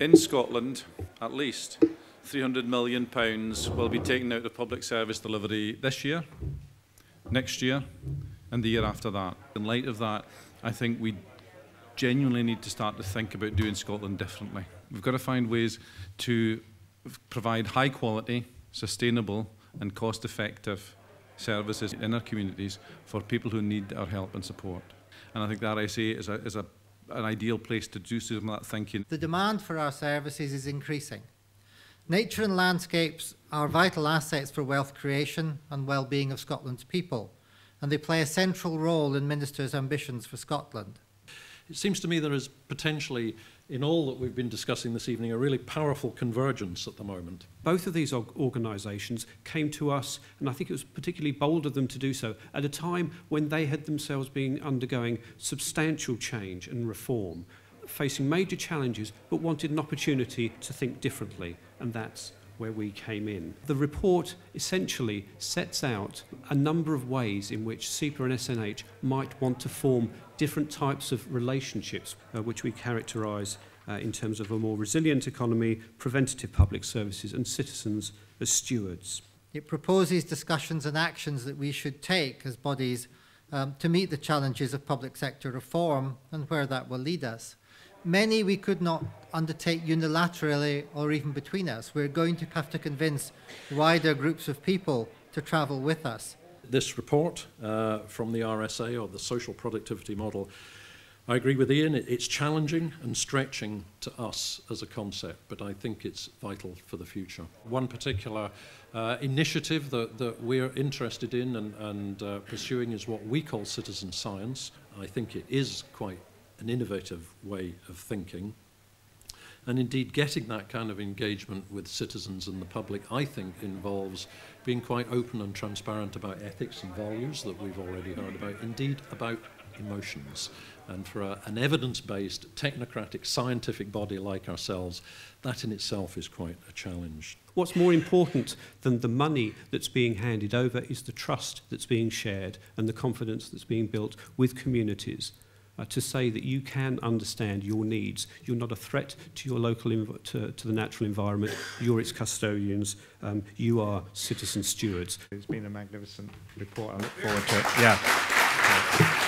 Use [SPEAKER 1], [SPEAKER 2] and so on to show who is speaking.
[SPEAKER 1] In Scotland, at least 300 million pounds will be taken out of public service delivery this year, next year, and the year after that. In light of that, I think we genuinely need to start to think about doing Scotland differently. We've got to find ways to provide high quality, sustainable and cost effective services in our communities for people who need our help and support. And I think the RSA is, a, is a, an ideal place to do some of that thinking.
[SPEAKER 2] The demand for our services is increasing. Nature and landscapes are vital assets for wealth creation and well-being of Scotland's people, and they play a central role in Minister's ambitions for Scotland.
[SPEAKER 3] It seems to me there is potentially, in all that we've been discussing this evening, a really powerful convergence at the moment.
[SPEAKER 4] Both of these organisations came to us, and I think it was particularly bold of them to do so, at a time when they had themselves been undergoing substantial change and reform, facing major challenges, but wanted an opportunity to think differently, and that's where we came in. The report essentially sets out a number of ways in which SEPA and SNH might want to form different types of relationships, uh, which we characterise uh, in terms of a more resilient economy, preventative public services, and citizens as stewards.
[SPEAKER 2] It proposes discussions and actions that we should take as bodies um, to meet the challenges of public sector reform and where that will lead us. Many we could not undertake unilaterally or even between us. We're going to have to convince wider groups of people to travel with us.
[SPEAKER 3] This report uh, from the RSA or the social productivity model, I agree with Ian, it's challenging and stretching to us as a concept, but I think it's vital for the future. One particular uh, initiative that, that we're interested in and, and uh, pursuing is what we call citizen science. I think it is quite an innovative way of thinking. And indeed, getting that kind of engagement with citizens and the public, I think, involves being quite open and transparent about ethics and values that we've already heard about, indeed, about emotions. And for a, an evidence based, technocratic, scientific body like ourselves, that in itself is quite a challenge.
[SPEAKER 4] What's more important than the money that's being handed over is the trust that's being shared and the confidence that's being built with communities uh, to say that you can understand your needs. You're not a threat to your local to, to the natural environment. You're its custodians. Um, you are citizen stewards.
[SPEAKER 5] It's been a magnificent report. I look forward to it. Yeah.